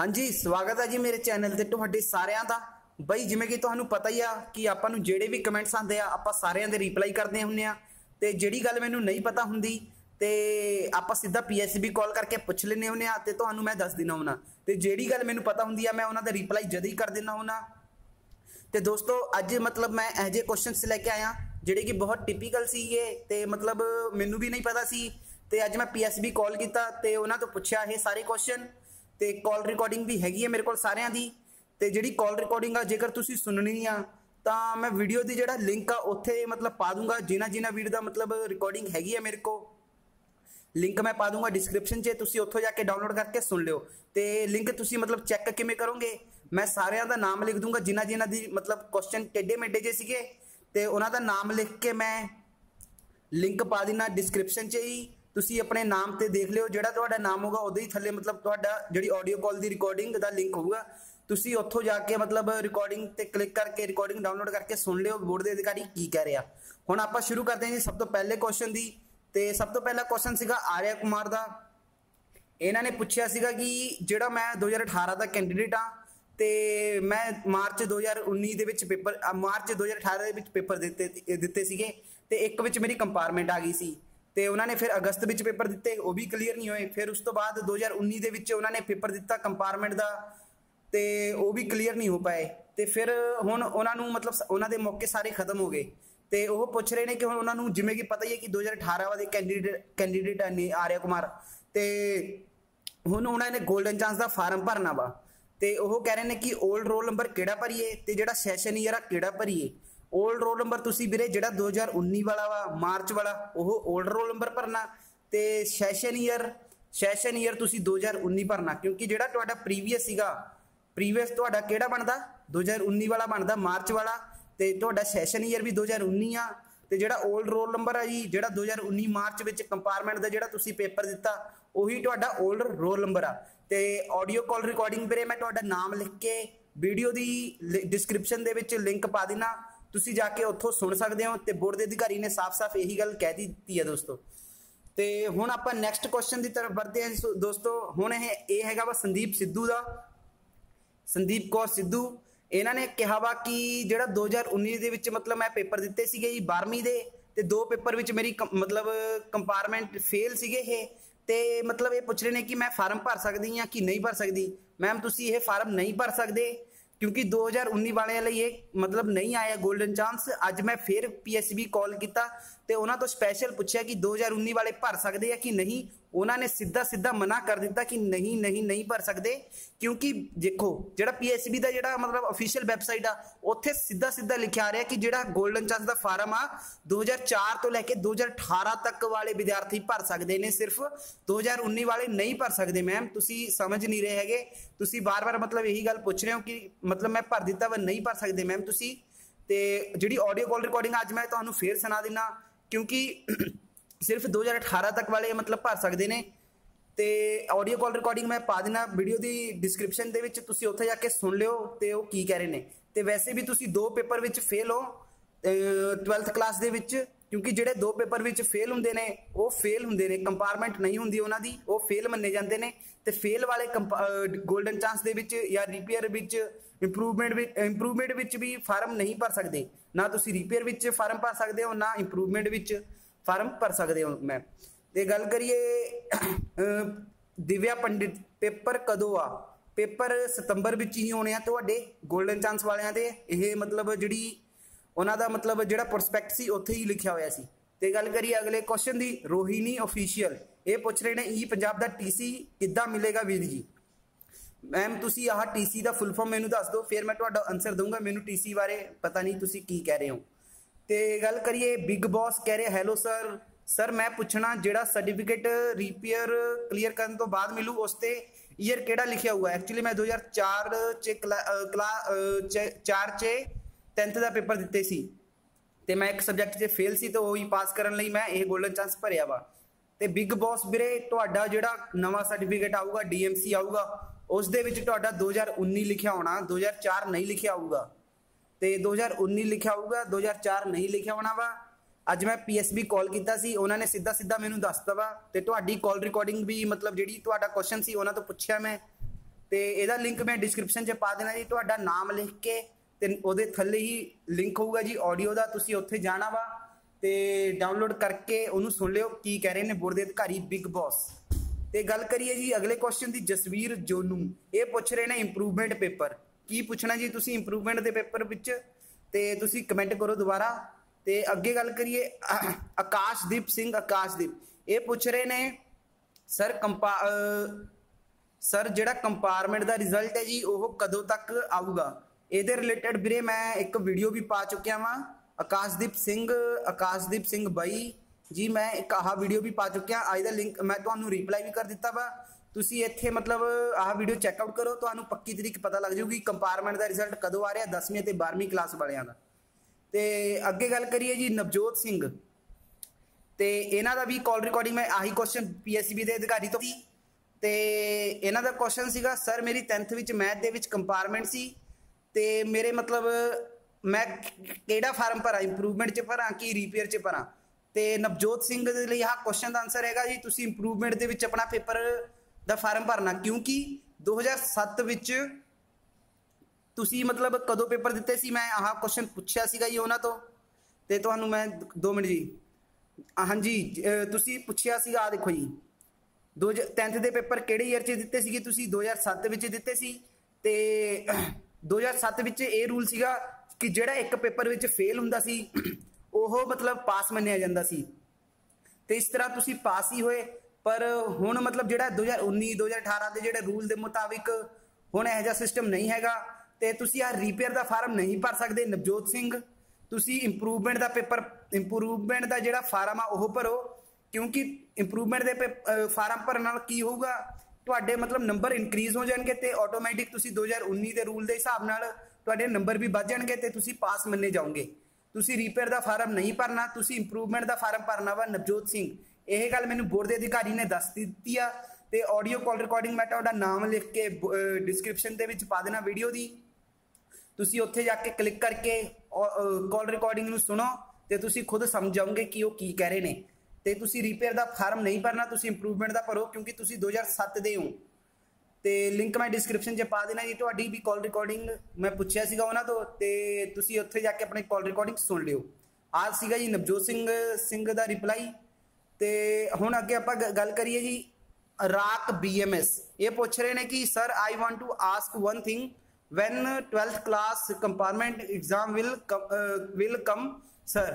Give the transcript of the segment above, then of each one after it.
ਹਾਂਜੀ, ਸਵਾਗਤ ਹੈ ਜੀ ਮੇਰੇ ਚੈਨਲ ਤੇ ਤੁਹਾਡੇ ਸਾਰਿਆਂ ਦਾ। ਬਈ, ਜਿਵੇਂ ਕਿ ਤੁਹਾਨੂੰ ਪਤਾ ਹੀ ਆ ਕਿ ਆਪਾਂ ਨੂੰ ਜਿਹੜੇ ਵੀ ਕਮੈਂਟਸ ਆਉਂਦੇ ਆ, ਆਪਾਂ ਸਾਰਿਆਂ ਦੇ ਰਿਪਲਾਈ ਕਰਦੇ ਹੁੰਨੇ ਆ। ਤੇ ਜਿਹੜੀ ਗੱਲ ਮੈਨੂੰ ਨਹੀਂ ਪਤਾ ਹੁੰਦੀ, ਤੇ ਆਪਾਂ ਸਿੱਧਾ ਪੀਐਸਬੀ ਕਾਲ ਕਰਕੇ ਪੁੱਛ ਲੈਨੇ ਹੁੰਨੇ ਆ ਤੇ ਤੁਹਾਨੂੰ ਮੈਂ ਦੱਸ ਦਿਨਾ ਹੁੰਨਾ। ਤੇ ਜਿਹੜੀ ਗੱਲ ਮੈਨੂੰ ਪਤਾ ਹੁੰਦੀ ਆ, ਮੈਂ ਉਹਨਾਂ ਦਾ ਰਿਪਲਾਈ ਜਦ ਹੀ ਕਰ ਦਿੰਦਾ ਹੁੰਨਾ। ਤੇ ਦੋਸਤੋ, ਅੱਜ ਮਤਲਬ ਮੈਂ ਇਹ ਜਿਹੇ ਕੁਐਸਚਨਸ ਲੈ ਕੇ ਆਇਆ, ਜਿਹੜੇ ਕਿ ਬਹੁਤ ਟਿਪੀਕਲ ਸੀਗੇ ਤੇ ਮਤਲਬ ਮੈਨੂੰ ਵੀ ਨਹੀਂ ਪਤਾ ਸੀ। ਤੇ ਅੱਜ ਮੈਂ ਪੀਐਸਬੀ ਕਾਲ ਕੀਤਾ ਤੇ ਉਹਨਾਂ ਤੋਂ ਪੁੱਛਿਆ ਇਹ ਸਾਰੇ ਕੁਐਸਚਨ ਤੇ ਕਾਲ ਰਿਕਾਰਡਿੰਗ ਵੀ ਹੈਗੀ ਹੈ ਮੇਰੇ ਕੋਲ ਸਾਰਿਆਂ ਦੀ। ਤੇ ਜਿਹੜੀ ਕਾਲ ਰਿਕਾਰਡਿੰਗ ਆ, ਜੇਕਰ ਤੁਸੀਂ ਸੁਣਨੀ ਆ, ਤਾਂ ਮੈਂ ਵੀਡੀਓ ਦੀ ਜਿਹੜਾ ਲਿੰਕ ਆ, ਉੱਥੇ ਮਤਲਬ ਪਾ ਦੂੰਗਾ। ਜਿਨ੍ਹਾਂ ਜਿਨ੍ਹਾਂ ਵੀਡੀਓ ਦਾ ਮਤਲਬ ਰਿਕਾਰਡਿੰਗ ਹੈਗੀ ਹੈ ਮੇਰੇ ਕੋਲ ਲਿੰਕ ਮੈਂ ਪਾ ਦੂੰਗਾ ਡਿਸਕ੍ਰਿਪਸ਼ਨ 'ਚ। ਤੁਸੀਂ ਉੱਥੋਂ ਜਾ ਕੇ ਡਾਊਨਲੋਡ ਕਰਕੇ ਸੁਣ ਲਿਓ। ਤੇ ਲਿੰਕ ਤੁਸੀਂ ਮਤਲਬ ਚੈੱਕ ਕਿਵੇਂ ਕਰੋਗੇ, ਮੈਂ ਸਾਰਿਆਂ ਦਾ ਨਾਮ ਲਿਖ ਦੂੰਗਾ। ਜਿਨ੍ਹਾਂ ਜਿਨ੍ਹਾਂ ਦੀ ਮਤਲਬ ਕੁਐਸਚਨ ਟੇਡੇ ਮੇਡੇ ਜੇ ਸੀਗੇ, ਤੇ ਉਹਨਾਂ ਦਾ ਨਾਮ ਲਿਖ ਕੇ ਮੈਂ ਲਿੰਕ ਪਾ ਦੇਣਾ ਡਿਸਕ੍ਰਿਪਸ਼ਨ 'ਚ ਹੀ। ਤੁਸੀਂ ਆਪਣੇ ਨਾਮ ਤੇ ਦੇਖ ਲਿਓ, ਜਿਹੜਾ ਤੁਹਾਡਾ ਨਾਮ ਹੋਗਾ ਉਹਦੇ ਹੀ ਥੱਲੇ ਮਤਲਬ ਤੁਹਾਡਾ ਜਿਹੜੀ ਆਡੀਓ ਕਾਲ ਦੀ ਰਿਕਾਰਡਿੰਗ ਦਾ ਲਿੰਕ ਹੋਊਗਾ। ਤੁਸੀਂ ਉੱਥੋਂ ਜਾ ਕੇ ਮਤਲਬ ਰਿਕਾਰਡਿੰਗ ਤੇ ਕਲਿੱਕ ਕਰਕੇ ਰਿਕਾਰਡਿੰਗ ਡਾਊਨਲੋਡ ਕਰਕੇ ਸੁਣ ਲਿਓ ਬੋਰਡ ਦੇ ਅਧਿਕਾਰੀ ਕੀ ਕਹਿ ਰਿਹਾ। ਹੁਣ ਆਪਾਂ ਸ਼ੁਰੂ ਕਰਦੇ ਹਾਂ ਜੀ, ਸਭ ਤੋਂ ਪਹਿਲੇ ਕੁਐਸਚਨ ਦੀ। ਤੇ ਸਭ ਤੋਂ ਪਹਿਲਾ ਕੁਐਸਚਨ ਸੀਗਾ ਆਰਿਆ ਕੁਮਾਰ ਦਾ। ਇਹਨਾਂ ਨੇ ਪੁੱਛਿਆ ਸੀਗਾ ਕਿ ਜਿਹੜਾ ਮੈਂ 2018 ਦਾ ਕੈਂਡੀਡੇਟ ਆ ਤੇ ਮੈਂ ਮਾਰਚ 2019 ਦੇ ਵਿੱਚ ਪੇਪਰ ਮਾਰਚ 2018 ਦੇ ਵਿੱਚ ਪੇਪਰ ਦਿੱਤੇ ਦਿੱਤੇ ਸੀਗੇ। ਤੇ ਇੱਕ ਵਿੱਚ ਮੇਰੀ ਕੰਪਾਰਟਮੈਂਟ ਆ ਗਈ ਸੀ। ਤੇ ਉਹਨਾਂ ਨੇ ਫਿਰ ਅਗਸਤ ਵਿੱਚ ਪੇਪਰ ਦਿੱਤੇ, ਉਹ ਵੀ ਕਲੀਅਰ ਨਹੀਂ ਹੋਏ। ਫਿਰ ਉਸ ਤੋਂ ਬਾਅਦ 2019 ਦੇ ਵਿੱਚ ਉਹਨਾਂ ਨੇ ਪੇਪਰ ਦਿੱਤਾ ਕੰਪਾਰਟਮੈਂਟ ਦਾ, ਤੇ ਉਹ ਵੀ ਕਲੀਅਰ ਨਹੀਂ ਹੋ ਪਾਏ। ਤੇ ਫਿਰ ਹੁਣ ਉਹਨਾਂ ਨੂੰ ਮਤਲਬ ਉਹਨਾਂ ਦੇ ਮੌਕੇ ਸਾਰੇ ਖਤਮ ਹੋ ਗਏ। ਤੇ ਉਹ ਪੁੱਛ ਰਹੇ ਨੇ ਕਿ ਹੁਣ ਉਹਨਾਂ ਨੂੰ ਜਿਵੇਂ ਕਿ ਪਤਾ ਹੀ ਹੈ ਕਿ 2018 ਵਾਲੇ ਕੈਂਡੀਡੇਟ ਕੈਂਡੀਡੇਟ ਨੇ ਆਰਿਆ ਕੁਮਾਰ। ਤੇ ਹੁਣ ਉਹਨਾਂ ਨੇ 골ਡਨ ਚਾਂਸ ਦਾ ਫਾਰਮ ਭਰਨਾ ਵਾ। ਤੇ ਉਹ ਕਹਿ ਰਹੇ ਨੇ ਕਿ 올ਡ ਰੋਲ ਨੰਬਰ ਕਿਹੜਾ ਭਰੀਏ ਤੇ ਜਿਹੜਾ ਸੈਸ਼ਨ ਈਅਰ ਆ ਕਿਹੜਾ ਭਰੀਏ। 올ਡ ਰੋਲ ਨੰਬਰ ਤੁਸੀਂ ਵੀਰੇ ਜਿਹੜਾ 2019 ਵਾਲਾ ਵਾ, ਮਾਰਚ ਵਾਲਾ, ਉਹ 올ਡ ਰੋਲ ਨੰਬਰ ਭਰਨਾ ਤੇ ਸੈਸ਼ਨ ਈਅਰ ਸੈਸ਼ਨ ਈਅਰ ਤੁਸੀਂ 2019 ਭਰਨਾ, ਕਿਉਂਕਿ ਜਿਹੜਾ ਤੁਹਾਡਾ ਪ੍ਰੀਵੀਅਸ ਸੀਗਾ ਪ੍ਰੀਵੀਅਸ ਤੁਹਾਡਾ ਕਿਹੜਾ ਬਣਦਾ? 2019 ਵਾਲਾ ਬਣਦਾ, ਮਾਰਚ ਵਾਲਾ, ਤੇ ਤੁਹਾਡਾ ਸੈਸ਼ਨ ਈਅਰ ਵੀ 2019 ਆ, ਤੇ ਜਿਹੜਾ 올ਡ ਰੋਲ ਨੰਬਰ ਆ ਜੀ, ਜਿਹੜਾ 2019 ਮਾਰਚ ਵਿੱਚ ਕੰਪਾਰਟਮੈਂਟ ਦਾ ਜਿਹੜਾ ਤੁਸੀਂ ਪੇਪਰ ਦਿੱਤਾ, ਉਹੀ ਤੁਹਾਡਾ 올ਡ ਰੋਲ ਨੰਬਰ ਆ। ਤੇ ਆਡੀਓ ਕਾਲ ਰਿਕਾਰਡਿੰਗ ਵੀਰੇ ਮੈਂ ਤੁਹਾਡਾ ਨਾਮ ਲਿਖ ਕੇ ਵੀਡੀਓ ਦੀ ਡਿਸਕ੍ਰਿਪਸ਼ਨ ਦੇ ਵਿੱਚ ਲਿੰਕ ਪਾ ਦੇਣਾ ਤੁਸੀਂ ਜਾ ਕੇ ਉੱਥੋਂ ਸੁਣ ਸਕਦੇ ਹੋ ਤੇ ਬੋਰਡ ਦੇ ਅਧਿਕਾਰੀ ਨੇ ਸਾਫ਼-ਸਾਫ਼ ਇਹੀ ਗੱਲ ਕਹਿ ਦਿੱਤੀ ਹੈ ਦੋਸਤੋ। ਤੇ ਹੁਣ ਆਪਾਂ ਨੈਕਸਟ ਕੁਐਸਚਨ ਦੀ ਤਰਫ ਵਧਦੇ ਹਾਂ ਦੋਸਤੋ, ਹੁਣ ਇਹ ਇਹ ਹੈਗਾ ਵਾ ਸੰਦੀਪ ਸਿੱਧੂ ਦਾ। ਸੰਦੀਪ ਕੌਰ ਸਿੱਧੂ, ਇਹਨਾਂ ਨੇ ਕਿਹਾ ਵਾ ਕਿ ਜਿਹੜਾ 2019 ਦੇ ਵਿੱਚ ਮਤਲਬ ਮੈਂ ਪੇਪਰ ਦਿੱਤੇ ਸੀਗੇ ਜੀ 12ਵੀਂ ਦੇ, ਤੇ ਦੋ ਪੇਪਰ ਵਿੱਚ ਮੇਰੀ ਮਤਲਬ ਕੰਪਾਰਟਮੈਂਟ ਫੇਲ ਸੀਗੇ ਇਹ। ਤੇ ਮਤਲਬ ਇਹ ਪੁੱਛ ਰਹੇ ਨੇ ਕਿ ਮੈਂ ਫਾਰਮ ਭਰ ਸਕਦੀ ਹਾਂ ਕਿ ਨਹੀਂ ਭਰ ਸਕਦੀ? ਮੈਮ, ਤੁਸੀਂ ਇਹ ਫਾਰਮ ਨਹੀਂ ਭਰ ਸਕਦੇ। ਕਿਉਂਕਿ 2019 ਵਾਲਿਆਂ ਲਈ ਇਹ ਮਤਲਬ ਨਹੀਂ ਆਇਆ 골ਡਨ ਚਾਂਸ ਅੱਜ ਮੈਂ ਫਿਰ ਪੀਐਸਬੀ ਕਾਲ ਕੀਤਾ ਤੇ ਉਹਨਾਂ ਤੋਂ ਸਪੈਸ਼ਲ ਪੁੱਛਿਆ ਕਿ 2019 ਵਾਲੇ ਭਰ ਸਕਦੇ ਆ ਕਿ ਨਹੀਂ। ਉਹਨਾਂ ਨੇ ਸਿੱਧਾ ਸਿੱਧਾ ਮਨਾ ਕਰ ਦਿੱਤਾ ਕਿ ਨਹੀਂ ਨਹੀਂ ਨਹੀਂ ਭਰ ਸਕਦੇ। ਕਿਉਂਕਿ ਦੇਖੋ, ਜਿਹੜਾ ਪੀਐਸਬੀ ਦਾ ਜਿਹੜਾ ਮਤਲਬ ਅਫੀਸ਼ੀਅਲ ਵੈਬਸਾਈਟ ਆ, ਉੱਥੇ ਸਿੱਧਾ ਸਿੱਧਾ ਲਿਖਿਆ ਆ ਰਿਹਾ ਕਿ ਜਿਹੜਾ 골ਡਨ ਚਾਂਸ ਦਾ ਫਾਰਮ ਆ 2004 ਤੋਂ ਲੈ ਕੇ 2018 ਤੱਕ ਵਾਲੇ ਵਿਦਿਆਰਥੀ ਭਰ ਸਕਦੇ ਨੇ ਸਿਰਫ। 2019 ਵਾਲੇ ਨਹੀਂ ਭਰ ਸਕਦੇ ਮੈਮ ਤੁਸੀਂ ਸਮਝ ਨਹੀਂ ਰਹੇ ਹੈਗੇ। ਤੁਸੀਂ ਬਾਰ-ਬਾਰ ਮਤਲਬ ਇਹੀ ਗੱਲ ਪੁੱਛ ਰਹੇ ਹੋ ਕਿ ਮਤਲਬ ਮੈਂ ਭਰ ਦਿੱਤਾ ਵਾ, ਨਹੀਂ ਭਰ ਸਕਦੇ ਮੈਮ ਤੁਸੀਂ। ਤੇ ਜਿਹੜੀ ਆਡੀਓ ਕਾਲ ਰਿਕਾਰਡਿੰਗ ਅੱਜ ਮੈਂ ਤੁਹਾਨੂੰ ਫੇਰ ਸੁਣਾ ਦਿੰਨਾ, ਕਿਉਂਕਿ ਸਿਰਫ 2018 ਤੱਕ ਵਾਲੇ ਮਤਲਬ ਭਰ ਸਕਦੇ ਨੇ। ਤੇ ਆਡੀਓ ਕਾਲ ਰਿਕਾਰਡਿੰਗ ਮੈਂ ਪਾ ਦੇਣਾ ਵੀਡੀਓ ਦੀ ਡਿਸਕ੍ਰਿਪਸ਼ਨ ਦੇ ਵਿੱਚ ਤੁਸੀਂ ਉੱਥੇ ਜਾ ਕੇ ਸੁਣ ਲਿਓ ਤੇ ਉਹ ਕੀ ਕਹਿ ਰਹੇ ਨੇ। ਤੇ ਵੈਸੇ ਵੀ ਤੁਸੀਂ ਦੋ ਪੇਪਰ ਵਿੱਚ ਫੇਲ ਹੋ 12th ਕਲਾਸ ਦੇ ਵਿੱਚ, ਕਿਉਂਕਿ ਜਿਹੜੇ ਦੋ ਪੇਪਰ ਵਿੱਚ ਫੇਲ ਹੁੰਦੇ ਨੇ, ਉਹ ਫੇਲ ਹੁੰਦੇ ਨੇ। ਕੰਪਾਰਟਮੈਂਟ ਨਹੀਂ ਹੁੰਦੀ ਉਹਨਾਂ ਦੀ, ਉਹ ਫੇਲ ਮੰਨੇ ਜਾਂਦੇ ਨੇ। ਤੇ ਫੇਲ ਵਾਲੇ 골ਡਨ ਚਾਂਸ ਦੇ ਵਿੱਚ ਜਾਂ ਰਿਪੇਅਰ ਵਿੱਚ ਇੰਪਰੂਵਮੈਂਟ ਵਿੱਚ ਇੰਪਰੂਵਮੈਂਟ ਵਿੱਚ ਵੀ ਫਾਰਮ ਨਹੀਂ ਭਰ ਸਕਦੇ। ਨਾ ਤੁਸੀਂ ਰਿਪੇਅਰ ਵਿੱਚ ਫਾਰਮ ਭਰ ਸਕਦੇ ਹੋ, ਨਾ ਇੰਪਰੂਵਮੈਂਟ ਵਿੱਚ। ਫਾਰਮ ਭਰ ਸਕਦੇ ਹੋ ਮੈਂ। ਤੇ ਗੱਲ ਕਰੀਏ ਦਿਵਿਆ ਪੰਡਿਤ, ਪੇਪਰ ਕਦੋਂ ਆ? ਪੇਪਰ ਸਤੰਬਰ ਵਿੱਚ ਹੀ ਹੋਣੇ ਆ ਤੁਹਾਡੇ 골ਡਨ ਚਾਂਸ ਵਾਲਿਆਂ ਦੇ। ਇਹ ਮਤਲਬ ਜਿਹੜੀ, ਉਹਨਾਂ ਦਾ ਮਤਲਬ ਜਿਹੜਾ ਪ੍ਰੋਸਪੈਕਟ ਸੀ, ਉੱਥੇ ਹੀ ਲਿਖਿਆ ਹੋਇਆ ਸੀ। ਤੇ ਗੱਲ ਕਰੀਏ ਅਗਲੇ ਕੁਐਸਚਨ ਦੀ, ਰੋਹਿਣੀ ਅਫੀਸ਼ੀਅਲ ਇਹ ਪੁੱਛ ਰਹੇ ਨੇ ਈ ਪੰਜਾਬ ਦਾ ਟੀਸੀ ਕਿੱਦਾਂ ਮਿਲੇਗਾ ਵੀਰ ਜੀ? ਮੈਮ ਤੁਸੀਂ ਆਹ ਟੀਸੀ ਦਾ ਫੁੱਲ ਫਾਰਮ ਮੈਨੂੰ ਦੱਸ ਦਿਓ, ਫਿਰ ਮੈਂ ਤੁਹਾਡਾ ਆਨਸਰ ਦਊਂਗਾ। ਮੈਨੂੰ ਟੀਸੀ ਬਾਰੇ ਪਤਾ ਨਹੀਂ ਤੁਸੀਂ ਕੀ ਕਹਿ ਰਹੇ ਹੋ। ਤੇ ਗੱਲ ਕਰੀਏ ਬਿਗ ਬੌਸ ਕਹਿ ਰਿਹਾ ਹੈਲੋ ਸਰ ਸਰ ਮੈਂ ਪੁੱਛਣਾ ਜਿਹੜਾ ਸਰਟੀਫਿਕੇਟ ਰੀਪੇਅਰ ਕਲੀਅਰ ਕਰਨ ਤੋਂ ਬਾਅਦ ਮਿਲੂ, ਉਸ ਤੇ ਈਅਰ ਕਿਹੜਾ ਲਿਖਿਆ ਹੋਇਆ ਐਕਚੁਅਲੀ ਮੈਂ 2004 ਚ ਕਲਾ 4 ਚ 10th ਦਾ ਪੇਪਰ ਦਿੱਤੇ ਸੀ। ਤੇ ਮੈਂ ਇੱਕ ਸਬਜੈਕਟ 'ਚ ਫੇਲ ਸੀ, ਤਾਂ ਉਹੀ ਪਾਸ ਕਰਨ ਲਈ ਮੈਂ ਇਹ 골ਡਨ ਚਾਂਸ ਭਰਿਆ ਵਾ। ਤੇ ਬਿਗ ਬੌਸ ਵੀਰੇ, ਤੁਹਾਡਾ ਜਿਹੜਾ ਨਵਾਂ ਸਰਟੀਫਿਕੇਟ ਆਊਗਾ ਡੀਐਮਸੀ ਆਊਗਾ, ਉਸ ਦੇ ਵਿੱਚ ਤੁਹਾਡਾ 2019 ਲਿਖਿਆ ਹੋਣਾ 2004 ਨਹੀਂ ਲਿਖਿਆ ਹੋਊਗਾ। ਤੇ 2019 ਲਿਖਿਆ ਹੋਊਗਾ 2004 ਨਹੀਂ ਲਿਖਿਆ ਹੋਣਾ ਵਾ। ਅੱਜ ਮੈਂ ਪੀਐਸਬੀ ਕਾਲ ਕੀਤਾ ਸੀ, ਉਹਨਾਂ ਨੇ ਸਿੱਧਾ ਸਿੱਧਾ ਮੈਨੂੰ ਦੱਸਤਾ ਵਾ ਤੇ ਤੁਹਾਡੀ ਕਾਲ ਰਿਕਾਰਡਿੰਗ ਵੀ ਮਤਲਬ ਜਿਹੜੀ ਤੁਹਾਡਾ ਕੁਐਸਚਨ ਸੀ ਉਹਨਾਂ ਤੋਂ ਪੁੱਛਿਆ ਮੈਂ। ਤੇ ਇਹਦਾ ਲਿੰਕ ਮੈਂ ਡਿਸਕ੍ਰਿਪਸ਼ਨ 'ਚ ਪਾ ਦੇਣਾ ਜੀ, ਤੁਹਾਡਾ ਨਾਮ ਲਿਖ ਕੇ ਤੇ ਉਹਦੇ ਥੱਲੇ ਹੀ ਲਿੰਕ ਹੋਊਗਾ ਜੀ ਆਡੀਓ ਦਾ, ਤੁਸੀਂ ਉੱਥੇ ਜਾਣਾ ਵਾ ਤੇ ਡਾਊਨਲੋਡ ਕਰਕੇ ਉਹਨੂੰ ਸੁਣ ਲਿਓ ਕੀ ਕਹਿ ਰਹੇ ਨੇ ਬੋਰਡ ਦੇ ਅਧਿਕਾਰੀ ਬਿਗ ਬੌਸ ਤੇ ਗੱਲ ਕਰੀਏ ਜੀ ਅਗਲੇ ਕੁਐਸਚਨ ਦੀ ਜਸਵੀਰ ਜੋਨੂ, ਇਹ ਪੁੱਛ ਰਹੇ ਨੇ ਇੰਪਰੂਵਮੈਂਟ ਪੇਪਰ ਕੀ ਪੁੱਛਣਾ ਜੀ ਤੁਸੀਂ ਇੰਪਰੂਵਮੈਂਟ ਦੇ ਪੇਪਰ ਵਿੱਚ? ਤੇ ਤੁਸੀਂ ਕਮੈਂਟ ਕਰੋ ਦੁਬਾਰਾ। ਤੇ ਅੱਗੇ ਗੱਲ ਕਰੀਏ, ਆਕਾਸ਼ਦੀਪ ਸਿੰਘ, ਆਕਾਸ਼ਦੀਪ। ਇਹ ਪੁੱਛ ਰਹੇ ਨੇ, ਸਰ, ਕੰਪਾ ਸਰ, ਜਿਹੜਾ ਕੰਪਾਰਟਮੈਂਟ ਦਾ ਰਿਜ਼ਲਟ ਹੈ ਜੀ, ਉਹ ਕਦੋਂ ਤੱਕ ਆਊਗਾ? ਇਹਦੇ ਰਿਲੇਟਡ ਵੀਰੇ ਮੈਂ ਇੱਕ ਵੀਡੀਓ ਵੀ ਪਾ ਚੁੱਕਿਆ ਵਾਂ। ਆਕਾਸ਼ਦੀਪ ਸਿੰਘ ਆਕਾਸ਼ਦੀਪ ਸਿੰਘ ਬਾਈ। ਜੀ, ਮੈਂ ਇੱਕ ਆਹ ਵੀਡੀਓ ਵੀ ਪਾ ਚੁੱਕਿਆ। ਅੱਜ ਦਾ ਲਿੰਕ ਮੈਂ ਤੁਹਾਨੂੰ ਰਿਪਲਾਈ ਵੀ ਕਰ ਦਿੱਤਾ ਵਾ। ਤੁਸੀਂ ਇੱਥੇ ਮਤਲਬ, ਆਹ ਵੀਡੀਓ ਚੈੱਕ ਆਊਟ ਕਰੋ, ਤੁਹਾਨੂੰ ਪੱਕੀ ਤਰੀਕ ਪਤਾ ਲੱਗ ਜਾਊਗੀ ਕੰਪਾਰਟਮੈਂਟ ਦਾ ਰਿਜ਼ਲਟ ਕਦੋਂ ਆ ਰਿਹਾ 10ਵੀਂ ਤੇ 12ਵੀਂ ਕਲਾਸ ਵਾਲਿਆਂ ਦਾ। ਤੇ ਅੱਗੇ ਗੱਲ ਕਰੀਏ ਜੀ ਨਵਜੋਤ ਸਿੰਘ। ਤੇ ਇਹਨਾਂ ਦਾ ਵੀ ਕਾਲ ਰਿਕਾਰਡਿੰਗ ਮੈਂ ਆਹੀ ਕੁਐਸਚਨ ਪੀਐਸਸੀਬੀ ਦੇ ਅਧਿਕਾਰੀ ਤੋਂ ਸੀ। ਤੇ ਇਹਨਾਂ ਦਾ ਕੁਐਸਚਨ ਸੀਗਾ ਸਰ ਮੇਰੀ 10th ਵਿੱਚ ਮੈਥ ਦੇ ਵਿੱਚ ਕੰਪਾਰਟਮੈਂਟ ਸੀ ਤੇ ਮੇਰੇ ਮਤਲਬ ਮੈਂ ਕਿਹੜਾ ਫਾਰਮ ਭਰਾਂ ਇੰਪਰੂਵਮੈਂਟ ਚ ਭਰਾਂ ਕਿ ਰਿਪੇਅਰ ਚ ਭਰਾਂ? ਤੇ ਨਵਜੋਤ ਸਿੰਘ ਦੇ ਲਈ ਆਹ ਕੁਐਸਚਨ ਦਾ ਆਨਸਰ ਹੈਗਾ ਜੀ, ਤੁਸੀਂ ਇੰਪਰੂਵਮੈਂਟ ਦੇ ਵਿੱਚ ਆਪਣਾ ਪੇਪਰ ਦਾ ਫਾਰਮ ਭਰਨਾ, ਕਿਉਂਕਿ 2007 ਵਿੱਚ ਤੁਸੀਂ ਮਤਲਬ ਕਦੋਂ ਪੇਪਰ ਦਿੱਤੇ ਸੀ? ਮੈਂ ਆਹ ਕੁਐਸਚਨ ਪੁੱਛਿਆ ਸੀਗਾ ਜੀ ਉਹਨਾਂ ਤੋਂ। ਤੇ ਤੁਹਾਨੂੰ ਮੈਂ 2 ਮਿੰਟ ਜੀ। ਹਾਂਜੀ ਤੁਸੀਂ ਪੁੱਛਿਆ ਸੀਗਾ ਆ ਦੇਖੋ ਜੀ। 10th ਦੇ ਪੇਪਰ ਕਿਹੜੇ ਈਅਰ 'ਚ ਦਿੱਤੇ ਸੀਗੇ ਤੁਸੀਂ? 2007 ਵਿੱਚ ਦਿੱਤੇ ਸੀ। ਤੇ 2007 ਵਿੱਚ ਇਹ ਰੂਲ ਸੀਗਾ ਕਿ ਜਿਹੜਾ ਇੱਕ ਪੇਪਰ ਵਿੱਚ ਫੇਲ ਹੁੰਦਾ ਸੀ, ਉਹ ਮਤਲਬ ਪਾਸ ਮੰਨਿਆ ਜਾਂਦਾ ਸੀ। ਤੇ ਇਸ ਤਰ੍ਹਾਂ ਤੁਸੀਂ ਪਾਸ ਹੀ ਹੋਏ। ਪਰ ਹੁਣ ਮਤਲਬ ਜਿਹੜਾ 2019 2018 ਦੇ ਜਿਹੜੇ ਰੂਲ ਦੇ ਮੁਤਾਬਿਕ ਹੁਣ ਇਹ ਜਿਹਾ ਸਿਸਟਮ ਨਹੀਂ ਹੈਗਾ ਤੇ ਤੁਸੀਂ ਆ ਰਿਪੇਅਰ ਦਾ ਫਾਰਮ ਨਹੀਂ ਭਰ ਸਕਦੇ, ਨਵਜੋਤ ਸਿੰਘ। ਤੁਸੀਂ ਇੰਪਰੂਵਮੈਂਟ ਦਾ ਪੇਪਰ ਇੰਪਰੂਵਮੈਂਟ ਦਾ ਜਿਹੜਾ ਫਾਰਮ ਆ ਉਹ ਭਰੋ, ਕਿਉਂਕਿ ਇੰਪਰੂਵਮੈਂਟ ਦੇ ਫਾਰਮ ਭਰਨ ਨਾਲ ਕੀ ਹੋਊਗਾ? ਤੁਹਾਡੇ ਮਤਲਬ ਨੰਬਰ ਇਨਕਰੀਜ਼ ਹੋ ਜਾਣਗੇ ਤੇ ਆਟੋਮੈਟਿਕ ਤੁਸੀਂ 2019 ਦੇ ਰੂਲ ਦੇ ਹਿਸਾਬ ਨਾਲ ਤੁਹਾਡੇ ਨੰਬਰ ਵੀ ਵੱਧ ਜਾਣਗੇ ਤੇ ਤੁਸੀਂ ਪਾਸ ਮੰਨੇ ਜਾਓਗੇ। ਤੁਸੀਂ ਰੀਪੇਅਰ ਦਾ ਫਾਰਮ ਨਹੀਂ ਭਰਨਾ, ਤੁਸੀਂ ਇੰਪਰੂਵਮੈਂਟ ਦਾ ਫਾਰਮ ਭਰਨਾ ਵਾ ਨਵਜੋਤ ਸਿੰਘ। ਇਹ ਗੱਲ ਮੈਨੂੰ ਬੋਰਡ ਦੇ ਅਧਿਕਾਰੀ ਨੇ ਦੱਸ ਦਿੱਤੀ ਆ ਤੇ ਆਡੀਓ ਕਾਲ ਰਿਕਾਰਡਿੰਗ ਮੈਂ ਤੁਹਾਡਾ ਨਾਮ ਲਿਖ ਕੇ ਡਿਸਕ੍ਰਿਪਸ਼ਨ ਦੇ ਵਿੱਚ ਪਾ ਦੇਣਾ ਵੀਡੀਓ ਦੀ। ਤੁਸੀਂ ਉੱਥੇ ਜਾ ਕੇ ਕਲਿੱਕ ਕਰਕੇ ਕਾਲ ਰਿਕਾਰਡਿੰਗ ਨੂੰ ਸੁਣੋ ਤੇ ਤੁਸੀਂ ਖੁਦ ਸਮਝ ਜਾਓਗੇ ਕਿ ਉਹ ਕੀ ਕਹਿ ਰਹੇ ਨੇ। ਤੇ ਤੁਸੀਂ ਰਿਪੇਅਰ ਦਾ ਫਾਰਮ ਨਹੀਂ ਭਰਨਾ, ਤੁਸੀਂ ਇੰਪਰੂਵਮੈਂਟ ਦਾ ਭਰੋ ਕਿਉਂਕਿ ਤੁਸੀਂ 2007 ਦੇ ਹੋ। ਤੇ ਲਿੰਕ ਮੈਂ ਡਿਸਕ੍ਰਿਪਸ਼ਨ 'ਚ ਪਾ ਦੇਣਾ ਜੀ, ਤੁਹਾਡੀ ਵੀ ਕਾਲ ਰਿਕਾਰਡਿੰਗ ਮੈਂ ਪੁੱਛਿਆ ਸੀਗਾ ਉਹਨਾਂ ਤੋਂ ਤੇ ਤੁਸੀਂ ਉੱਥੇ ਜਾ ਕੇ ਆਪਣੀ ਕਾਲ ਰਿਕਾਰਡਿੰਗ ਸੁਣ ਲਿਓ। ਆ ਸੀਗਾ ਜੀ ਨਵਜੋਤ ਸਿੰਘ ਸਿੰਘ ਦਾ ਰਿਪਲਾਈ ਤੇ ਹੁਣ ਅੱਗੇ ਆਪਾਂ ਗੱਲ ਕਰੀਏ ਜੀ ਰਾਕ ਬੀਐਮਐਸ ਇਹ ਪੁੱਛ ਰਹੇ ਨੇ ਕਿ sir I want to ask one thing when 12th class compartment exam will uh, will come, sir.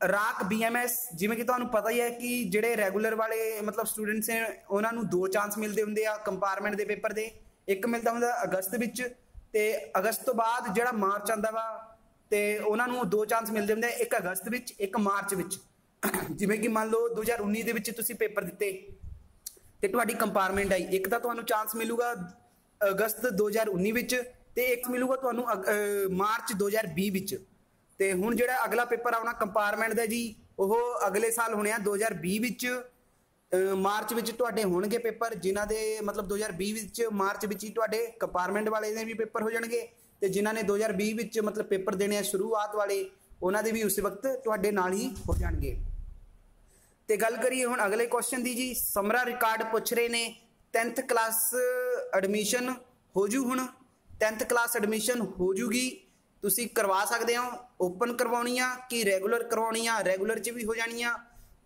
ਰਾਕ ਬੀਐਮਐਸ ਜਿਵੇਂ ਕਿ ਤੁਹਾਨੂੰ ਪਤਾ ਹੀ ਹੈ ਕਿ ਜਿਹੜੇ ਰੈਗੂਲਰ ਵਾਲੇ ਮਤਲਬ ਸਟੂਡੈਂਟਸ ਨੇ, ਉਹਨਾਂ ਨੂੰ ਦੋ ਚਾਂਸ ਮਿਲਦੇ ਹੁੰਦੇ ਆ ਕੰਪਾਰਟਮੈਂਟ ਦੇ ਪੇਪਰ ਦੇ। ਇੱਕ ਮਿਲਦਾ ਹੁੰਦਾ ਅਗਸਤ ਵਿੱਚ ਤੇ ਅਗਸਤ ਤੋਂ ਬਾਅਦ ਜਿਹੜਾ ਮਾਰਚ ਆਂਦਾ ਵਾ, ਤੇ ਉਹਨਾਂ ਨੂੰ ਦੋ ਚਾਂਸ ਮਿਲਦੇ ਹੁੰਦੇ ਇੱਕ ਅਗਸਤ ਵਿੱਚ, ਇੱਕ ਮਾਰਚ ਵਿੱਚ। ਜਿਵੇਂ ਕਿ ਮੰਨ ਲਓ 2019 ਦੇ ਵਿੱਚ ਤੁਸੀਂ ਪੇਪਰ ਦਿੱਤੇ ਤੇ ਤੁਹਾਡੀ ਕੰਪਾਰਟਮੈਂਟ ਆਈ। ਇੱਕ ਤਾਂ ਤੁਹਾਨੂੰ ਚਾਂਸ ਮਿਲੂਗਾ ਅਗਸਤ 2019 ਵਿੱਚ ਤੇ ਇੱਕ ਮਿਲੂਗਾ ਤੁਹਾਨੂੰ ਮਾਰਚ 2020 ਵਿੱਚ। ਤੇ ਹੁਣ ਜਿਹੜਾ ਅਗਲਾ ਪੇਪਰ ਆਉਣਾ ਕੰਪਾਰਟਮੈਂਟ ਦਾ ਜੀ, ਉਹ ਅਗਲੇ ਸਾਲ ਹੋਣੇ ਆ 2020 ਵਿੱਚ। ਮਾਰਚ ਵਿੱਚ ਤੁਹਾਡੇ ਹੋਣਗੇ ਪੇਪਰ, ਜਿਨ੍ਹਾਂ ਦੇ ਮਤਲਬ 2020 ਵਿੱਚ, ਮਾਰਚ ਵਿੱਚ ਹੀ ਤੁਹਾਡੇ ਕੰਪਾਰਟਮੈਂਟ ਵਾਲੇ ਦੇ ਵੀ ਪੇਪਰ ਹੋ ਜਾਣਗੇ। ਤੇ ਜਿਨ੍ਹਾਂ ਨੇ 2020 ਵਿੱਚ ਮਤਲਬ ਪੇਪਰ ਦੇਣੇ ਆ ਸ਼ੁਰੂਆਤ ਵਾਲੇ, ਉਹਨਾਂ ਦੇ ਵੀ ਉਸੇ ਵਕਤ ਤੁਹਾਡੇ ਨਾਲ ਹੀ ਹੋ ਜਾਣਗੇ। ਤੇ ਗੱਲ ਕਰੀਏ ਹੁਣ ਅਗਲੇ ਕੁਐਸਚਨ ਦੀ ਜੀ, ਸਮਰਾ ਰਿਕਾਰਡ ਪੁੱਛ ਰਹੇ ਨੇ 10th ਕਲਾਸ ਐਡਮਿਸ਼ਨ ਹੋ ਜੂ ਹੁਣ 10th ਕਲਾਸ ਐਡਮਿਸ਼ਨ ਹੋ ਜੂਗੀ ਤੁਸੀਂ ਕਰਵਾ ਸਕਦੇ ਹੋ ਓਪਨ ਕਰਵਾਉਣੀ ਆ ਕਿ ਰੈਗੂਲਰ ਕਰਵਾਉਣੀ ਆ ਰੈਗੂਲਰ 'ਚ ਵੀ ਹੋ ਜਾਣੀ ਆ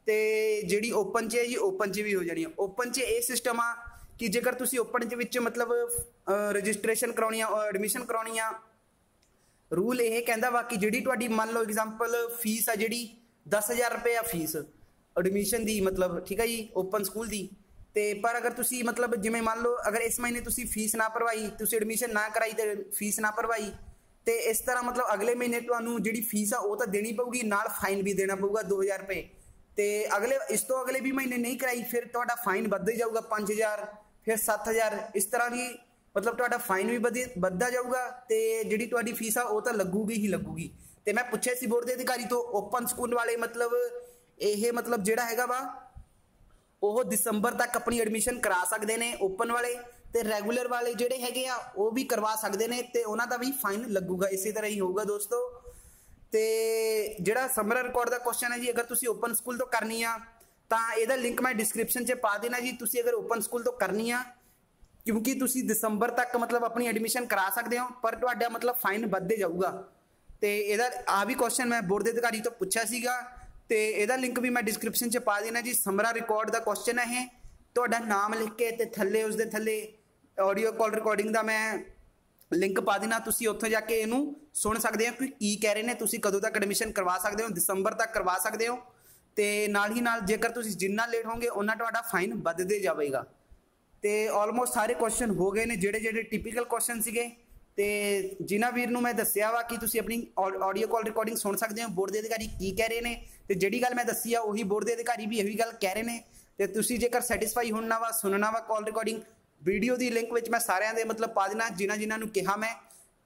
ਤੇ ਜਿਹੜੀ ਓਪਨ 'ਚ ਹੈ ਜੀ ਓਪਨ 'ਚ ਵੀ ਹੋ ਜਾਣੀ ਆ ਓਪਨ 'ਚ ਇਹ ਸਿਸਟਮ ਆ ਕਿ ਜੇਕਰ ਤੁਸੀਂ ਓਪਨ 'ਚ ਵਿੱਚ ਮਤਲਬ ਰਜਿਸਟ੍ਰੇਸ਼ਨ ਕਰਾਉਣੀ ਆ ਐਡਮਿਸ਼ਨ ਕਰਾਉਣੀ ਆ ਰੂਲ ਇਹ ਕਹਿੰਦਾ ਵਾ ਕਿ ਜਿਹੜੀ ਤੁਹਾਡੀ ਮੰਨ ਲਓ ਐਗਜ਼ਾਮਪਲ ਫੀਸ ਆ ਜਿਹੜੀ 10000 ਰੁਪਏ ਆ ਫੀਸ ਐਡਮਿਸ਼ਨ ਦੀ, ਮਤਲਬ, ਠੀਕ ਹੈ ਜੀ? ਓਪਨ ਸਕੂਲ ਦੀ। ਤੇ ਪਰ ਅਗਰ ਤੁਸੀਂ, ਮਤਲਬ, ਜਿਵੇਂ ਮੰਨ ਲਓ, ਅਗਰ ਇਸ ਮਹੀਨੇ ਤੁਸੀਂ ਫੀਸ ਨਾ ਭਰਵਾਈ, ਤੁਸੀਂ ਐਡਮਿਸ਼ਨ ਨਾ ਕਰਾਈ ਤੇ ਫੀਸ ਨਾ ਭਰਵਾਈ, ਤੇ ਇਸ ਤਰ੍ਹਾਂ, ਮਤਲਬ, ਅਗਲੇ ਮਹੀਨੇ ਤੁਹਾਨੂੰ ਜਿਹੜੀ ਫੀਸ ਆ, ਉਹ ਤਾਂ ਦੇਣੀ ਪਊਗੀ, ਨਾਲ ਫਾਈਨ ਵੀ ਦੇਣਾ ਪਊਗਾ 2000 ਰੁਪਏ। ਤੇ ਅਗਲੇ, ਇਸ ਤੋਂ ਅਗਲੇ ਵੀ ਮਹੀਨੇ ਨਹੀਂ ਕਰਾਈ, ਫਿਰ ਤੁਹਾਡਾ ਫਾਈਨ ਵੱਧਦਾ ਜਾਊਗਾ 5000 ਫਿਰ 7000 ਇਸ ਤਰ੍ਹਾਂ ਦੀ ਮਤਲਬ, ਤੁਹਾਡਾ ਫਾਈਨ ਵੀ ਵੱਧਦਾ ਜਾਊਗਾ, ਤੇ ਜਿਹੜੀ ਤੁਹਾਡੀ ਫੀਸ ਆ, ਉਹ ਤਾਂ ਲੱਗੂਗੀ ਹੀ ਲੱਗੂਗੀ। ਤੇ ਮੈਂ ਪੁੱਛਿਆ ਸੀ ਬੋਰਡ ਦੇ ਅਧਿਕਾਰੀ ਤੋਂ ਓਪਨ ਸਕੂਲ ਵਾਲੇ, ਮਤਲਬ ਇਹ ਮਤਲਬ ਜਿਹੜਾ ਹੈਗਾ ਵਾ, ਉਹ ਦਸੰਬਰ ਤੱਕ ਆਪਣੀ ਐਡਮਿਸ਼ਨ ਕਰਾ ਸਕਦੇ ਨੇ ਓਪਨ ਵਾਲੇ ਤੇ ਰੈਗੂਲਰ ਵਾਲੇ ਜਿਹੜੇ ਹੈਗੇ ਆ, ਉਹ ਵੀ ਕਰਵਾ ਸਕਦੇ ਨੇ ਤੇ ਉਹਨਾਂ ਦਾ ਵੀ ਫਾਈਨ ਲੱਗੂਗਾ, ਇਸੇ ਤਰ੍ਹਾਂ ਹੀ ਹੋਊਗਾ ਦੋਸਤੋ। ਤੇ ਜਿਹੜਾ ਸਮਰ ਰਿਕਾਰਡ ਦਾ ਕੁਐਸਚਨ ਹੈ ਜੀ, ਅਗਰ ਤੁਸੀਂ ਓਪਨ ਸਕੂਲ ਤੋਂ ਕਰਨੀ ਆ, ਤਾਂ ਇਹਦਾ ਲਿੰਕ ਮੈਂ ਡਿਸਕ੍ਰਿਪਸ਼ਨ 'ਚ ਪਾ ਦੇਣਾ ਜੀ। ਤੁਸੀਂ ਅਗਰ ਓਪਨ ਸਕੂਲ ਤੋਂ ਕਰਨੀ ਆ, ਕਿਉਂਕਿ ਤੁਸੀਂ ਦਸੰਬਰ ਤੱਕ ਮਤਲਬ ਆਪਣੀ ਐਡਮਿਸ਼ਨ ਕਰਾ ਸਕਦੇ ਹੋ, ਪਰ ਤੁਹਾਡਾ ਮਤਲਬ ਫਾਈਨ ਵੱਧਦੇ ਜਾਊਗਾ। ਤੇ ਇਹਦਾ ਆ ਵੀ ਕੁਐਸਚਨ ਮੈਂ ਬੋਰਡ ਦੇ ਅਧਿਕਾਰੀ ਤੋਂ ਪੁੱਛਿਆ ਸੀਗਾ ਤੇ ਇਹਦਾ ਲਿੰਕ ਵੀ ਮੈਂ ਡਿਸਕ੍ਰਿਪਸ਼ਨ 'ਚ ਪਾ ਦੇਣਾ ਜੀ। ਸਮਰਾ ਰਿਕਾਰਡ ਦਾ ਕੁਐਸਚਨ ਹੈ ਇਹ। ਤੁਹਾਡਾ ਨਾਮ ਲਿਖ ਕੇ ਤੇ ਥੱਲੇ ਉਸ ਦੇ ਥੱਲੇ ਆਡੀਓ ਕਾਲ ਰਿਕਾਰਡਿੰਗ ਦਾ ਮੈਂ ਲਿੰਕ ਪਾ ਦੇਣਾ। ਤੁਸੀਂ ਉੱਥੇ ਜਾ ਕੇ ਇਹਨੂੰ ਸੁਣ ਸਕਦੇ ਹੋ ਕਿ ਕੀ ਕਹਿ ਰਹੇ ਨੇ। ਤੁਸੀਂ ਕਦੋਂ ਤੱਕ ਐਡਮਿਸ਼ਨ ਕਰਵਾ ਸਕਦੇ ਹੋ? ਦਸੰਬਰ ਤੱਕ ਕਰਵਾ ਸਕਦੇ ਹੋ? ਤੇ ਨਾਲ ਹੀ ਨਾਲ ਜੇਕਰ ਤੁਸੀਂ ਜਿੰਨਾ ਲੇਟ ਹੋਗੇ ਉਹਨਾਂ ਤੁਹਾਡਾ ਫਾਈਨ ਵੱਧਦੇ ਜਾਵੇਗਾ। ਤੇ ਆਲਮੋਸਟ ਸਾਰੇ ਕੁਐਸਚਨ ਹੋ ਗਏ ਨੇ। ਜਿਹੜੇ ਜਿਹੜੇ ਟਿਪੀਕਲ ਕੁਐਸਚਨ ਸੀਗੇ ਤੇ ਜਿਨ੍ਹਾਂ ਵੀਰ ਨੂੰ ਮੈਂ ਦੱਸਿਆ ਵਾ ਕਿ ਤੁਸੀਂ ਆਪਣੀ ਆਡੀਓ ਕਾਲ ਰਿਕਾਰਡਿੰਗ ਸੁਣ ਸਕਦੇ ਹੋ, ਬੋਰਡ ਦੇ ਅਧਿਕਾਰੀ ਕੀ ਕਹਿ ਰਹੇ ਨੇ, ਤੇ ਜਿਹੜੀ ਗੱਲ ਮੈਂ ਦੱਸੀ ਆ, ਉਹੀ ਬੋਰਡ ਦੇ ਅਧਿਕਾਰੀ ਵੀ ਇਹੀ ਗੱਲ ਕਹਿ ਰਹੇ ਨੇ, ਤੇ ਤੁਸੀਂ ਜੇਕਰ ਸੈਟੀਸਫਾਈ ਹੋਣਾ ਵਾ, ਸੁਣਨਾ ਵਾ ਕਾਲ ਰਿਕਾਰਡਿੰਗ ਵੀਡੀਓ ਦੀ ਲਿੰਕ ਵਿੱਚ ਮੈਂ ਸਾਰਿਆਂ ਦੇ ਮਤਲਬ ਪਾ ਦੇਣਾ ਜਿਨ੍ਹਾਂ ਜਿਨ੍ਹਾਂ ਨੂੰ ਕਿਹਾ ਮੈਂ,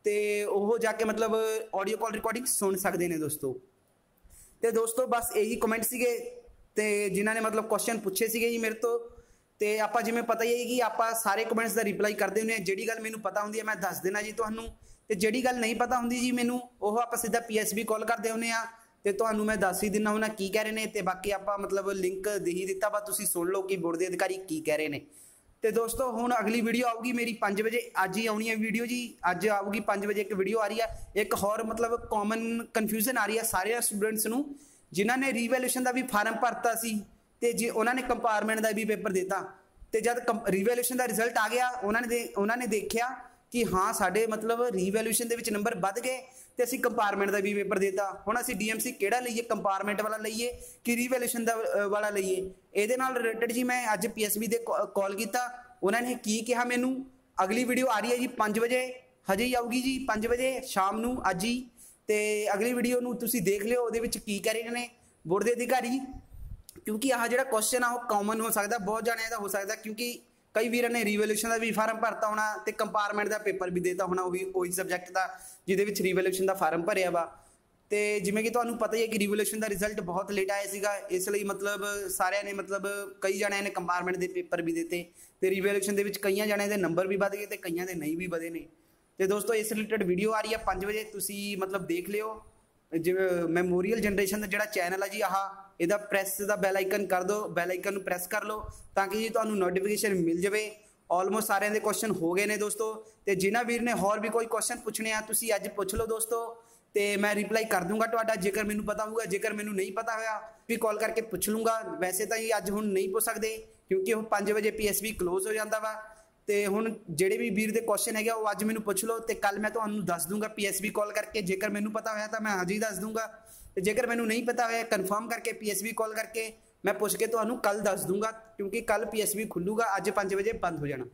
ਤੇ ਉਹ ਜਾ ਕੇ ਮਤਲਬ ਆਡੀਓ ਕਾਲ ਰਿਕਾਰਡਿੰਗ ਸੁਣ ਸਕਦੇ ਨੇ ਦੋਸਤੋ। ਤੇ ਦੋਸਤੋ ਬਸ ਇਹੀ ਕਮੈਂਟ ਸੀਗੇ, ਤੇ ਜਿਨ੍ਹਾਂ ਨੇ ਮਤਲਬ ਕੁਐਸਚਨ ਪੁੱਛੇ ਸੀਗੇ ਜੀ ਮੇਰੇ ਤੋਂ ਤੇ ਆਪਾਂ ਜਿਵੇਂ ਪਤਾ ਹੀ ਹੈ ਕਿ ਆਪਾਂ ਸਾਰੇ ਕਮੈਂਟਸ ਦਾ ਰਿਪਲਾਈ ਕਰਦੇ ਹੁੰਦੇ ਆ ਜਿਹੜੀ ਗੱਲ ਮੈਨੂੰ ਪਤਾ ਹੁੰਦੀ ਹੈ ਮੈਂ ਦੱਸ ਦੇਣਾ ਜੀ ਤੁਹਾਨੂੰ। ਤੇ ਜਿਹੜੀ ਗੱਲ ਨਹੀਂ ਪਤਾ ਹੁੰਦੀ ਜੀ ਮੈਨੂੰ, ਉਹ ਆਪਾਂ ਸਿੱਧਾ ਪੀਐਸਬੀ ਕਾਲ ਕਰਦੇ ਹੁੰਦੇ ਆ ਤੇ ਤੁਹਾਨੂੰ ਮੈਂ ਦੱਸ ਹੀ ਦਿੰਨਾ ਹੁਣਾ ਕੀ ਕਹਿ ਰਹੇ ਨੇ ਤੇ ਬਾਕੀ ਆਪਾਂ ਮਤਲਬ ਲਿੰਕ ਦੇ ਹੀ ਦਿੱਤਾ ਵਾ, ਤੁਸੀਂ ਸੁਣ ਲਓ ਕਿ ਬੋਰਡ ਦੇ ਅਧਿਕਾਰੀ ਕੀ ਕਹਿ ਰਹੇ ਨੇ। ਤੇ ਦੋਸਤੋ, ਹੁਣ ਅਗਲੀ ਵੀਡੀਓ ਆਊਗੀ ਮੇਰੀ 5 ਵਜੇ। ਅੱਜ ਹੀ ਆਉਣੀ ਹੈ ਵੀਡੀਓ ਜੀ। ਅੱਜ ਆਊਗੀ 5 ਵਜੇ ਇੱਕ ਵੀਡੀਓ ਆ ਰਹੀ ਆ ਇੱਕ ਹੋਰ ਮਤਲਬ ਕਾਮਨ ਕਨਫਿਊਜ਼ਨ ਆ ਰਹੀ ਹੈ ਸਾਰੇ ਸਟੂਡੈਂਟਸ ਨੂੰ, ਜਿਨ੍ਹਾਂ ਨੇ ਰੀਵੈਲੂਏਸ਼ਨ ਦਾ ਵੀ ਫਾਰਮ ਭਰਤਾ ਸੀ। ਤੇ ਜੇ ਉਹਨਾਂ ਨੇ ਕੰਪਾਰਟਮੈਂਟ ਦਾ ਵੀ ਪੇਪਰ ਦਿੱਤਾ, ਤੇ ਜਦ ਰੀਵੈਲੂਏਸ਼ਨ ਦਾ ਰਿਜ਼ਲਟ ਆ ਗਿਆ, ਉਹਨਾਂ ਨੇ ਉਹਨਾਂ ਨੇ ਦੇਖਿਆ ਕਿ ਹਾਂ, ਸਾਡੇ ਮਤਲਬ ਰੀਵੈਲੂਏਸ਼ਨ ਦੇ ਵਿੱਚ ਨੰਬਰ ਵੱਧ ਗਏ, ਤੇ ਅਸੀਂ ਕੰਪਾਰਟਮੈਂਟ ਦਾ ਵੀ ਪੇਪਰ ਦਿੱਤਾ। ਹੁਣ ਅਸੀਂ ਡੀਐਮਸੀ ਕਿਹੜਾ ਲਈਏ? ਕੰਪਾਰਟਮੈਂਟ ਵਾਲਾ ਲਈਏ ਕਿ ਰੀਵੈਲੂਏਸ਼ਨ ਦਾ ਵਾਲਾ ਲਈਏ? ਇਹਦੇ ਨਾਲ ਰਿਲੇਟਡ ਜੀ ਮੈਂ ਅੱਜ ਪੀਐਸਬੀ ਦੇ ਕਾਲ ਕੀਤਾ। ਉਹਨਾਂ ਨੇ ਕੀ ਕਿਹਾ ਮੈਨੂੰ? ਅਗਲੀ ਵੀਡੀਓ ਆ ਰਹੀ ਹੈ ਜੀ 5 ਵਜੇ। ਹਜੇ ਹੀ ਆਊਗੀ ਜੀ 5 ਵਜੇ, ਸ਼ਾਮ ਨੂੰ, ਅੱਜ ਹੀ। ਤੇ ਅਗਲੀ ਵੀਡੀਓ ਨੂੰ ਤੁਸੀਂ ਦੇਖ ਲਿਓ, ਉਹਦੇ ਵਿੱਚ ਕੀ ਕਹਿ ਰਹੇ ਨੇ। ਬੋਰਡ ਦੇ ਅਧਿਕਾਰੀ ਕਿਉਂਕਿ ਆਹ ਜਿਹੜਾ ਕੁਐਸਚਨ ਆ, ਉਹ ਕਾਮਨ ਹੋ ਸਕਦਾ, ਬਹੁਤ ਜਣਿਆਂ ਦਾ ਹੋ ਸਕਦਾ, ਕਿਉਂਕਿ ਕਈ ਵੀਰਾਂ ਨੇ ਰੀਵੋਲੂਸ਼ਨ ਦਾ ਵੀ ਫਾਰਮ ਭਰਤਾ ਹੋਣਾ ਤੇ ਕੰਪਾਰਟਮੈਂਟ ਦਾ ਪੇਪਰ ਵੀ ਦੇਤਾ ਹੋਣਾ, ਉਹੀ ਉਹੀ ਸਬਜੈਕਟ ਦਾ, ਜਿਹਦੇ ਵਿੱਚ ਰੀਵੋਲੂਸ਼ਨ ਦਾ ਫਾਰਮ ਭਰਿਆ ਵਾ। ਤੇ ਜਿਵੇਂ ਕਿ ਤੁਹਾਨੂੰ ਪਤਾ ਹੀ ਹੈ ਕਿ ਰੀਵੋਲੂਸ਼ਨ ਦਾ ਰਿਜ਼ਲਟ ਬਹੁਤ ਲੇਟ ਆਇਆ ਸੀਗਾ, ਇਸ ਲਈ ਮਤਲਬ ਸਾਰਿਆਂ ਨੇ ਮਤਲਬ ਕਈ ਜਣਿਆਂ ਨੇ ਕੰਪਾਰਟਮੈਂਟ ਦੇ ਪੇਪਰ ਵੀ ਦਿੱਤੇ, ਤੇ ਰੀਵੋਲੂਸ਼ਨ ਦੇ ਵਿੱਚ ਕਈਆਂ ਜਣਿਆਂ ਦੇ ਨੰਬਰ ਵੀ ਵਧ ਗਏ ਤੇ ਕਈਆਂ ਦੇ ਨਹੀਂ ਵੀ ਵਧੇ ਨੇ। ਤੇ ਦੋਸਤੋ, ਇਸ ਰਿਲੇਟਡ ਵੀਡੀਓ ਆ ਰਹੀ ਹੈ 5 ਵਜੇ, ਤੁਸੀਂ ਮਤਲਬ ਦੇਖ ਲਿਓ। ਜਿਵੇਂ ਮੈਮੋਰੀਅਲ ਜਨਰੇਸ਼ਨ ਦਾ ਜਿਹੜਾ ਚੈਨਲ ਆ ਜੀ, ਆਹ, ਇਹਦਾ ਪ੍ਰੈਸ ਦਾ ਬੈਲ ਆਈਕਨ ਕਰ ਦਿਓ ਬੈਲ ਆਈਕਨ ਨੂੰ ਪ੍ਰੈਸ ਕਰ ਲਓ, ਤਾਂ ਕਿ ਜੀ ਤੁਹਾਨੂੰ ਨੋਟੀਫਿਕੇਸ਼ਨ ਮਿਲ ਜਾਵੇ। ਆਲਮੋਸਟ ਸਾਰਿਆਂ ਦੇ ਕੁਐਸਚਨ ਹੋ ਗਏ ਨੇ ਦੋਸਤੋ, ਤੇ ਜਿਨ੍ਹਾਂ ਵੀਰ ਨੇ ਹੋਰ ਵੀ ਕੋਈ ਕੁਐਸਚਨ ਪੁੱਛਣੇ ਆ, ਤੁਸੀਂ ਅੱਜ ਪੁੱਛ ਲਓ ਦੋਸਤੋ, ਤੇ ਮੈਂ ਰਿਪਲਾਈ ਕਰ ਦੂੰਗਾ ਤੁਹਾਡਾ, ਜੇਕਰ ਮੈਨੂੰ ਪਤਾ ਹੋਊਗਾ, ਜੇਕਰ ਮੈਨੂੰ ਨਹੀਂ ਪਤਾ ਹੋਇਆ, ਵੀ ਕਾਲ ਕਰਕੇ ਪੁੱਛ ਲੂੰਗਾ। ਵੈਸੇ ਤਾਂ ਇਹ ਅੱਜ ਹੁਣ ਨਹੀਂ ਪੁੱਛ ਸਕਦੇ, ਕਿਉਂਕਿ ਉਹ 5 ਵਜੇ ਪੀਐਸਬੀ ਕਲੋਜ਼ ਹੋ ਜਾਂਦਾ ਵਾ। ਤੇ ਹੁਣ ਜਿਹੜੇ ਵੀ ਵੀਰ ਦੇ ਕੁਐਸਚਨ ਹੈਗੇ ਉਹ ਅੱਜ ਮੈਨੂੰ ਪੁੱਛ ਲਓ ਤੇ ਕੱਲ ਮੈਂ ਤੁਹਾਨੂੰ ਦੱਸ ਦੂੰਗਾ ਪੀਐਸਬੀ ਕਾਲ ਕਰਕੇ। ਜੇਕਰ ਮੈਨੂੰ ਪਤਾ ਹੋਇਆ ਤਾਂ ਮੈਂ ਅੱਜ ਹੀ ਦੱਸ ਦੂੰਗਾ। ਤੇ ਜੇਕਰ ਮੈਨੂੰ ਨਹੀਂ ਪਤਾ ਹੋਇਆ ਕਨਫਰਮ ਕਰਕੇ ਪੀਐਸਬੀ ਕਾਲ ਕਰਕੇ ਮੈਂ ਪੁੱਛ ਕੇ ਤੁਹਾਨੂੰ ਕੱਲ ਦੱਸ ਦੂੰਗਾ, ਕਿਉਂਕਿ ਕੱਲ ਪੀਐਸਬੀ ਖੁੱਲੂਗਾ, ਅੱਜ 5 ਵਜੇ ਬੰਦ ਹੋ ਜਾਣਾ।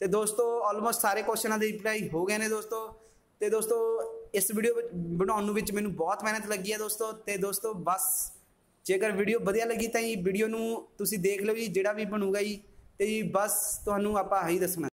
ਤੇ ਦੋਸਤੋ ਆਲਮੋਸਟ ਸਾਰੇ ਕੁਐਸਚਨਾਂ ਦੇ ਰਿਪਲਾਈ ਹੋ ਗਏ ਨੇ ਦੋਸਤੋ। ਤੇ ਦੋਸਤੋ, ਇਸ ਵੀਡੀਓ ਬਣਾਉਣ ਨੂੰ ਵਿੱਚ ਮੈਨੂੰ ਬਹੁਤ ਮਿਹਨਤ ਲੱਗੀ ਹੈ ਦੋਸਤੋ। ਤੇ ਦੋਸਤੋ, ਬਸ ਜੇਕਰ ਵੀਡੀਓ ਵਧੀਆ ਲੱਗੀ ਤਾਂ ਇਹ ਵੀਡੀਓ ਨੂੰ ਤੁਸੀਂ ਦੇਖ ਲਓ ਜੀ, ਜਿਹੜਾ ਵੀ ਬਣੂਗਾ ਜੀ। ਤੇ ਜੀ ਬਸ ਤੁਹਾਨੂੰ ਆਪਾਂ ਆਹੀ ਦੱਸਣਾ